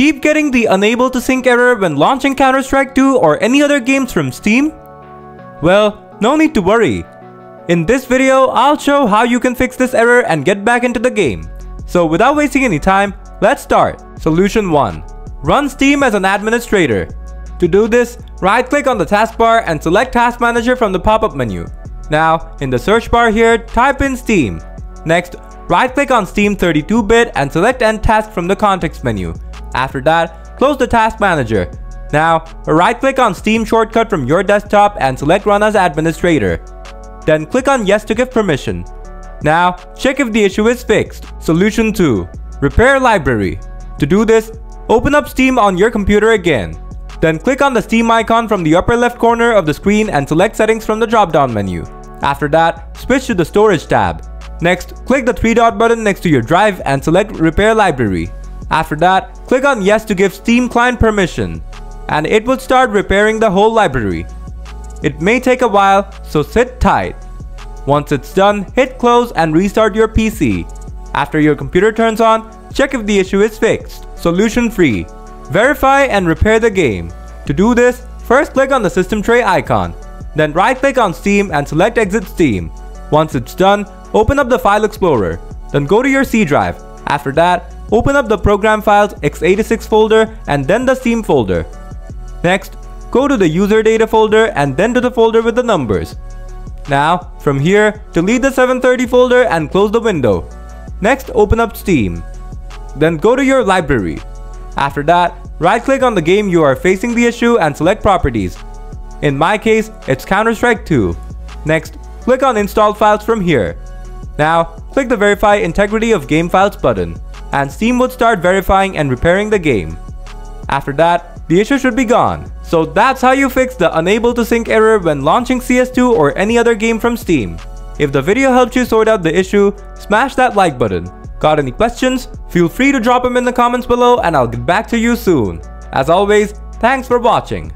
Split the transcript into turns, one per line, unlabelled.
keep getting the unable to sync error when launching Counter-Strike 2 or any other games from Steam? Well, no need to worry. In this video, I'll show how you can fix this error and get back into the game. So without wasting any time, let's start. Solution 1. Run Steam as an administrator. To do this, right-click on the taskbar and select Task Manager from the pop-up menu. Now, in the search bar here, type in Steam. Next, right-click on Steam 32-bit and select End Task from the context menu. After that, close the Task Manager. Now, right-click on Steam shortcut from your desktop and select Run as Administrator. Then click on Yes to give permission. Now, check if the issue is fixed. Solution 2. Repair Library. To do this, open up Steam on your computer again. Then click on the Steam icon from the upper left corner of the screen and select Settings from the drop-down menu. After that, switch to the Storage tab. Next, click the three dot button next to your drive and select Repair Library. After that, click on Yes to give Steam client permission, and it will start repairing the whole library. It may take a while, so sit tight. Once it's done, hit close and restart your PC. After your computer turns on, check if the issue is fixed. Solution free. Verify and repair the game. To do this, first click on the system tray icon. Then right click on Steam and select Exit Steam. Once it's done, open up the File Explorer. Then go to your C drive. After that, open up the program files x86 folder and then the Steam folder. Next, go to the user data folder and then to the folder with the numbers. Now, from here, delete the 730 folder and close the window. Next, open up Steam. Then go to your library. After that, right click on the game you are facing the issue and select properties. In my case, it's Counter-Strike 2. Next, click on install files from here. Now, click the verify integrity of game files button and Steam would start verifying and repairing the game. After that, the issue should be gone. So that's how you fix the unable to sync error when launching CS2 or any other game from Steam. If the video helped you sort out the issue, smash that like button. Got any questions? Feel free to drop them in the comments below and I'll get back to you soon. As always, thanks for watching.